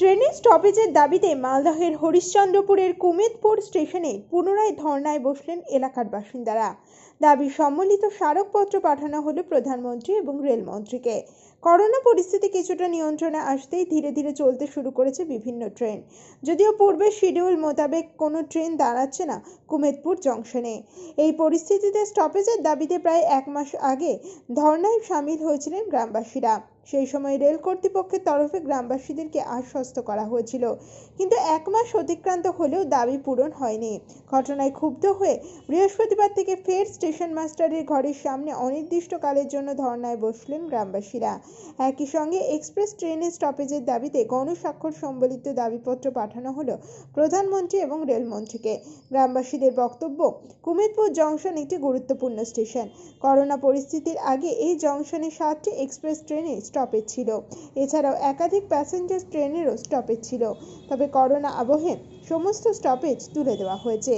ট্রেনের স্টপেজের দাবিতে মালদহের হরিশ্চন্দ্রপুরের কুমেদপুর স্টেশনে পুনরায় ধর্নায় বসলেন এলাকার বাসিন্দারা। দাবি সম্মিলিত স্মারকপত্র পাঠানো হলো প্রধানমন্ত্রী এবং রেলমন্ত্রীকে। করোনা পরিস্থিতি কিছুটা নিয়ন্ত্রণে আসতেই ধীরে ধীরে চলতে শুরু করেছে বিভিন্ন ট্রেন। যদিও পূর্বের শিডিউল মোতাবেক কোনো ট্রেন দাঁড়াচ্ছে না কুমেদপুর জংশনে। এই পরিস্থিতিতে স্টপেজের দাবিতে প্রায় এক মাস আগে ধর্নায় সামিল হয়েছিলেন গ্রামবাসীরা। সেই সময় রেল কর্তৃপক্ষের তরফে গ্রামবাসীদেরকে আশ্বস্ত করা হয়েছিল। কিন্তু এক মাস অতিক্রান্ত হলেও দাবি পূরণ হয়নি। ঘটনায় ক্ষুব্ধ হয়ে বৃহস্পতিবার থেকে ফের স্টেশন মাস্টারের ঘরের সামনে অনির্দিষ্টকালের জন্য ধর্নায় বসলেন গ্রামবাসীরা। একই সঙ্গে এক্সপ্রেস ট্রেনের স্টপেজের দাবিতে গণস্বাক্ষর সম্বলিত দাবিপত্র পাঠানো হলো প্রধানমন্ত্রী এবং রেলমন্ত্রীকে গ্রামবাসীদের বক্তব্য কুমিরপুর জংশন একটি গুরুত্বপূর্ণ স্টেশন। করোনা পরিস্থিতির আগে এই জংশনে সাতটি এক্সপ্রেস ট্রেনের স্টপেজ ছিল। এছাড়াও একাধিক প্যাসেঞ্জার ট্রেনেরও স্টপেজ ছিল। তবে করোনা আবহে সমস্ত স্টপেজ তুলে দেওয়া হয়েছে।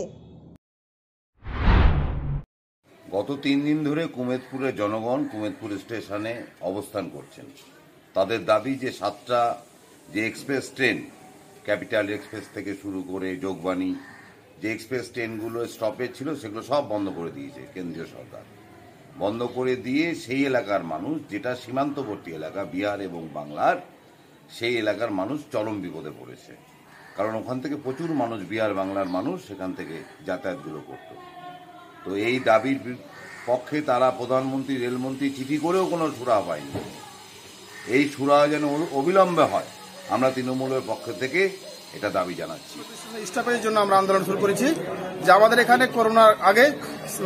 গত তিন দিন ধরে কুমেদপুরের জনগণ কুমেদপুর স্টেশনে অবস্থান করছেন। তাদের দাবি যে সাতটা যে এক্সপ্রেস ট্রেন ক্যাপিটাল এক্সপ্রেস থেকে শুরু করে যোগবাণী, যে এক্সপ্রেস ট্রেনগুলো স্টপেজ ছিল, সেগুলো সব বন্ধ করে দিয়েছে কেন্দ্রীয় সরকার। বন্ধ করে দিয়ে সেই এলাকার মানুষ, যেটা সীমান্তবর্তী এলাকা, বিহার এবং বাংলার, সেই এলাকার মানুষ চরম বিপদে পড়েছে। কারণ ওখান থেকে প্রচুর মানুষ, বিহার, বাংলার মানুষ সেখান থেকে যাতায়াতগুলো করত। তো এই দাবির পক্ষে তারা প্রধানমন্ত্রী, রেলমন্ত্রী চিঠি করেও কোনো সুরা পায়নি। এই সুরা যেন অবিলম্বে হয়, আমরা তৃণমূলের পক্ষ থেকে এটা দাবি জানাচ্ছি। স্টাফের জন্য আমরা আন্দোলন শুরু করেছি। যে আমাদের এখানে করোনার আগে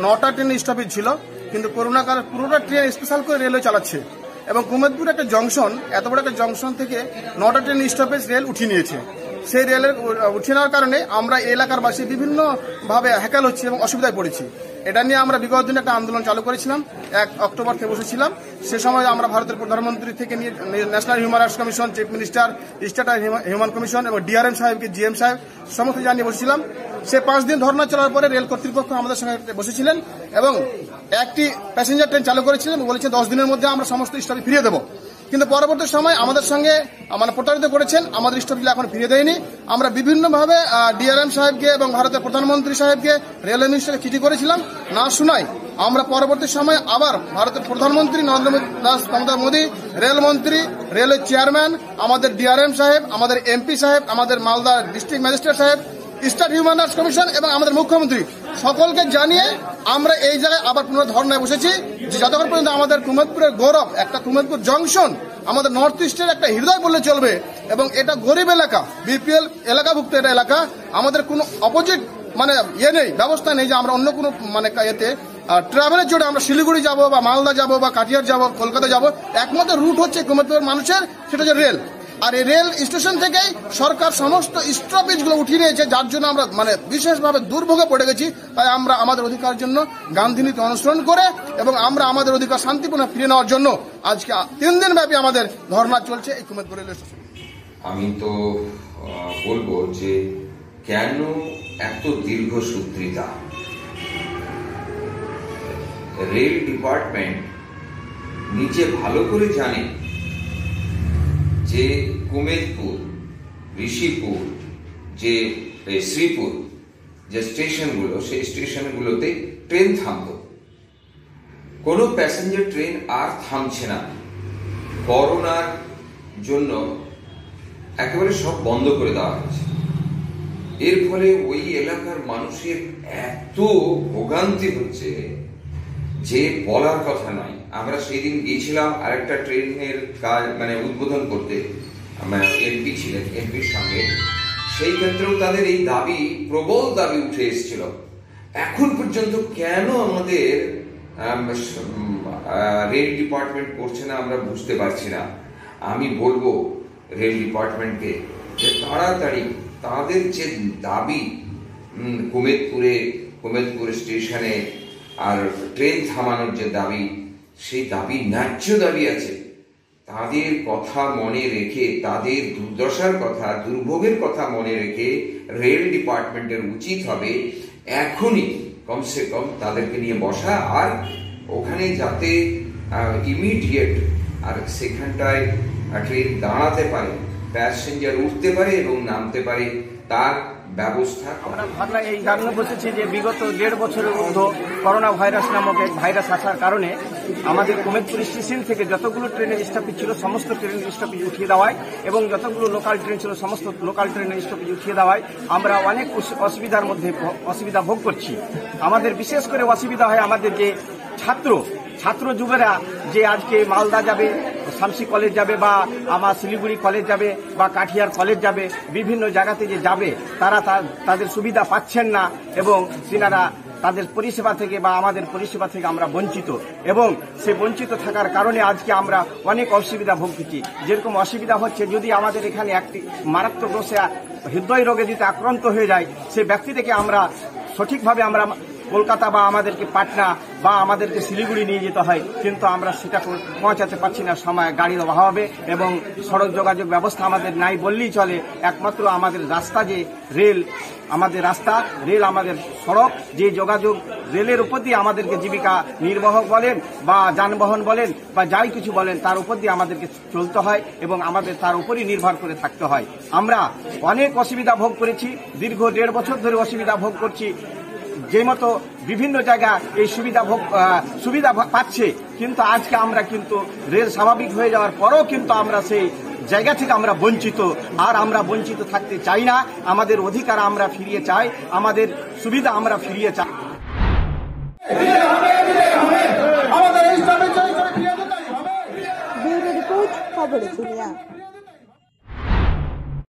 নটা ট্রেন স্টপেজ ছিল। কিন্তু করোনা কালে পুরোটা ট্রেন স্পেশাল করে রেলওয়ে চালাচ্ছে। এবং কুমেদপুর একটা জংশন, এত বড় একটা জংশন থেকে নটা ট্রেন স্টপেজ রেল উঠিয়ে নিয়েছে। সেই রেলের উঠিয়ে নেওয়ার কারণে আমরা এলাকার বাসী বিভিন্ন ভাবে হ্যাকাল হচ্ছে এবং অসুবিধায় পড়েছি। এটা নিয়ে আমরা বিগত দিনে একটা আন্দোলন চালু করেছিলাম। এক অক্টোবর থেকে বসেছিলাম। সে সময় আমরা ভারতের প্রধানমন্ত্রী থেকে নিয়ে national human rights commission chief minister state human commission এবং ডিআরএম সাহেবকে জিএম সাহেব সমস্ত জানিয়ে বসেছিলাম। সে পাঁচ দিন ধর্না চলার পরে রেল কর্তৃপক্ষ আমাদের সঙ্গে বসেছিলেন এবং একটি প্যাসেঞ্জার ট্রেন চালু করেছিলেন বলেছেন দশ দিনের মধ্যে আমরা সমস্ত স্টপে ফিরিয়ে দেবো। কিন্তু পরবর্তী সময় আমাদের সঙ্গে মানে প্রতারিত করেছেন, আমাদের স্টপগুলো এখন ফিরিয়ে দেয়নি। আমরা বিভিন্নভাবে ডিআরএম সাহেবকে এবং ভারতের প্রধানমন্ত্রী সাহেবকে রেলওয়ে মিনিস্টারকে চিঠি করেছিলাম। না শোনাই, আমরা পরবর্তী সময় আবার ভারতের প্রধানমন্ত্রী নরেন্দ্র মোদী রেলমন্ত্রী রেলের চেয়ারম্যান আমাদের ডিআরএম সাহেব, আমাদের এমপি সাহেব, আমাদের মালদা ডিস্ট্রিক্ট ম্যাজিস্ট্রেট সাহেব স্টেট হিউম্যান রাইটস কমিশন এবং আমাদের মুখ্যমন্ত্রী সকলকে জানিয়ে আমরা এই জায়গায় আবার পুনরায় ধর্নায় বসেছি যে যতক্ষণ পর্যন্ত আমাদের কুমেদপুরের গৌরব, একটা কুমেদপুর জংশন, আমাদের নর্থ ইস্টের একটা হৃদয় বললে চলবে এবং এটা গরিব এলাকা বিপিএল এলাকাভুক্ত এটা এলাকা, আমাদের কোনো অপোজিট মানে ইয়ে নেই, ব্যবস্থা নেই যে আমরা অন্য কোনো মানে এতে ট্রাভেলের জন্য আমরা শিলিগুড়ি যাব বা মালদা যাব বা কাটিয়ার যাব, কলকাতা যাব। একমাত্র রুট হচ্ছে কুমেদপুরের মানুষের, সেটা হচ্ছে রেল আর এই রেল স্টেশন থেকেই সরকার সমস্ত স্টপেজগুলো উঠিয়ে নিয়েছে, যার জন্য আমরা মানে বিশেষভাবে দুর্ভোগে পড়ে গেছি। তাই আমরা আমাদের অধিকার জন্য গান্ধী নীতি অনুসরণ করে এবং আমরা আমাদের অধিকার শান্তিপূর্ণ ফিরে নেওয়ার জন্য আজকে তিন দিন ব্যাপী আমাদের ধর্না চলছে এই কুমেদপুর রেল স্টেশন। আমি তো বলব যে কেন এত দীর্ঘ সূত্রিতা? রেল ডিপার্টমেন্ট নিচে ভালো করে জানে যে কুমেদপুর ঋষিপুর, যে শ্রীপুর, যে স্টেশনগুলো, সেই স্টেশনগুলোতে ট্রেন থামতো। কোনো প্যাসেঞ্জার ট্রেন আর থামছে না। করোনার জন্য একেবারে সব বন্ধ করে দেওয়া হয়েছে। এর ফলে ওই এলাকার মানুষের এত ভোগান্তি হচ্ছে যে বলার কথা নয় আমরা সেই দিন গিয়েছিলাম আরেকটা ট্রেনের কাজ মানে উদ্বোধন করতে। এমপি ছিলেন এমপির সঙ্গে। সেই ক্ষেত্রেও তাদের এই দাবি, প্রবল দাবি উঠে এসেছিল। এখন পর্যন্ত কেন আমাদের রেল ডিপার্টমেন্ট করছে না আমরা বুঝতে পারছি না। আমি বলব রেল ডিপার্টমেন্টকে যে তাড়াতাড়ি তাদের যে দাবি কুমেদপুরে, কুমেদপুর স্টেশনে আর ট্রেন থামানোর যে দাবি সেই দাবি ন্যায্য দাবি আছে। তাদের কথা মনে রেখে, তাদের দুর্দশার কথা, দুর্ভোগের কথা মনে রেখে রেল ডিপার্টমেন্টের উচিত হবে এখনই কমসে কম তাদেরকে নিয়ে বসা আর ওখানে যাতে ইমিডিয়েট আর সেখানটায় ট্রেন দাঁড়াতে পারে প্যাসেঞ্জার উঠতে পারে এবং নামতে পারে, তার ব্যবস্থা আমরা এই জানিয়ে বসেছি যে বিগত দেড় বছরের মধ্যে করোনা ভাইরাস নামক এক ভাইরাস আসার কারণে আমাদের কুমেদপুর স্টেশন থেকে যতগুলো ট্রেনের স্টপেজ ছিল, সমস্ত ট্রেনের স্টপেজ উঠিয়ে দেওয়ায় এবং যতগুলো লোকাল ট্রেন ছিল, সমস্ত লোকাল ট্রেনের স্টপেজ উঠিয়ে দেওয়ায় আমরা অনেক অসু- অসুবিধার মধ্যে অসুবিধা ভোগ করছি। আমাদের বিশেষ করে অসুবিধা হয় আমাদের যে ছাত্র ছাত্র যুবেরা যে আজকে মালদা যাবে শামসি কলেজ যাবে বা আমার শিলিগুড়ি কলেজ যাবে বা কাঠিয়ার কলেজ যাবে, বিভিন্ন জায়গাতে যে যাবে, তারা তাদের সুবিধা পাচ্ছেন না এবং তিনারা তাদের পরিষেবা থেকে বা আমাদের পরিষেবা থেকে আমরা বঞ্চিত এবং সে বঞ্চিত থাকার কারণে আজকে আমরা অনেক অসুবিধা ভুগতেছি যেরকম অসুবিধা হচ্ছে যদি আমাদের এখানে একটি মারাত্মক দোষে হৃদয় রোগে যদি আক্রান্ত হয়ে যায়, সে ব্যক্তিটাকে আমরা সঠিকভাবে আমরা কলকাতা বা আমাদেরকে পাটনা বা আমাদেরকে শিলিগুড়ি নিয়ে যেতে হয়, কিন্তু আমরা সেটা পৌঁছাতে পারছি না, সময় গাড়ির অভাবে এবং সড়ক যোগাযোগ ব্যবস্থা আমাদের নাই বললেই চলে। একমাত্র আমাদের রাস্তা যে রেল, আমাদের রাস্তা, রেল আমাদের সড়ক, যে যোগাযোগ রেলের উপর দিয়ে আমাদেরকে জীবিকা নির্বাহ বলেন বা যানবাহন বলেন বা যাই কিছু বলেন, তার উপর দিয়ে আমাদেরকে চলতে হয় এবং আমাদের তার উপরই নির্ভর করে থাকতে হয়। আমরা অনেক অসুবিধা ভোগ করেছি, দীর্ঘ দেড় বছর ধরে অসুবিধা ভোগ করছি। যে মতো বিভিন্ন জায়গা এই সুবিধা ভোগ সুবিধা পাচ্ছে কিন্তু আজকে আমরা কিন্তু রেল স্বাভাবিক হয়ে যাওয়ার পরেও কিন্তু আমরা সেই জায়গা থেকে আমরা বঞ্চিত। আর আমরা বঞ্চিত থাকতে চাই না। আমাদের অধিকার আমরা ফিরিয়ে চাই। আমাদের সুবিধা আমরা ফিরিয়ে চাই। খবরের দুনিয়া